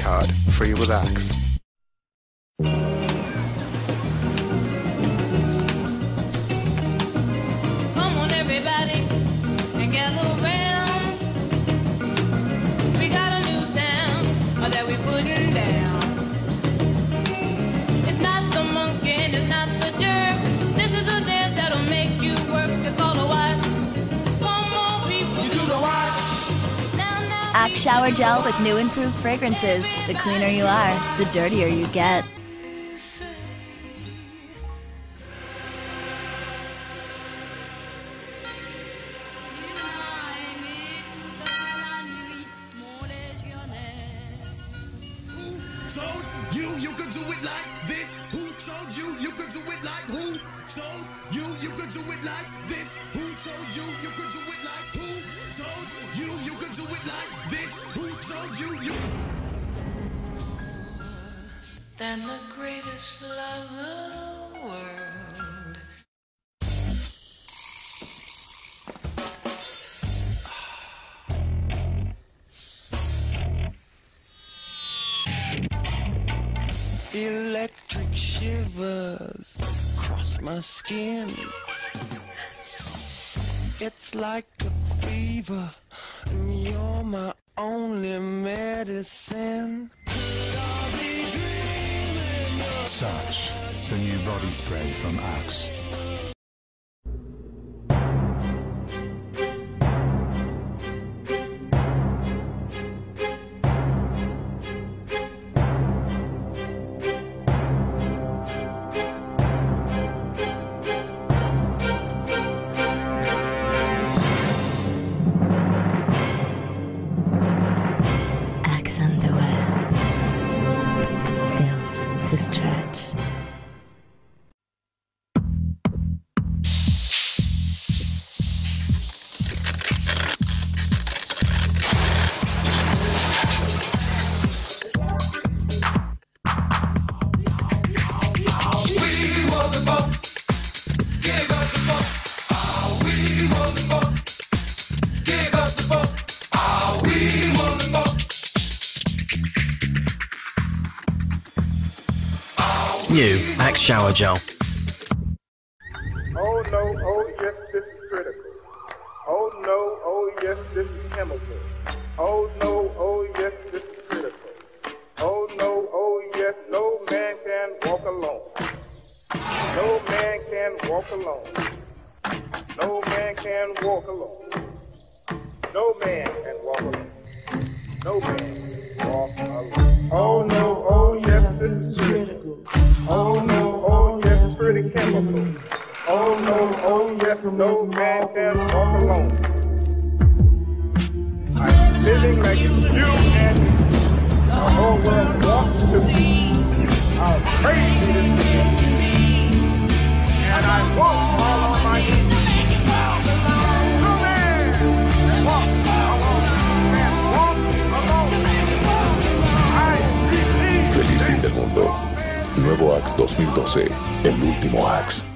card, free with Axe. Shower gel with new improved fragrances. The cleaner you are, the dirtier you get. You you could do it like this? Who told you you could do it like than the greatest love of the world. Electric shivers across my skin. It's like a fever, and you're my only medicine. Such, the new body spray from Axe. Axe underwear. Built to stretch. New Axe Shower Gel. Oh no, oh yes, this is critical. Oh no, oh yes, this is chemical. Oh no, oh yes, this is critical. Oh no, oh yes, no man can walk alone. No man can walk alone. No man can walk alone. No man can walk alone. No man walk alone. Oh no, oh yes, is critical. Oh no, oh yes, it's pretty chemical. Oh no, oh yes, no man can walk alone. I'm living like you and the 2012. El último Axe.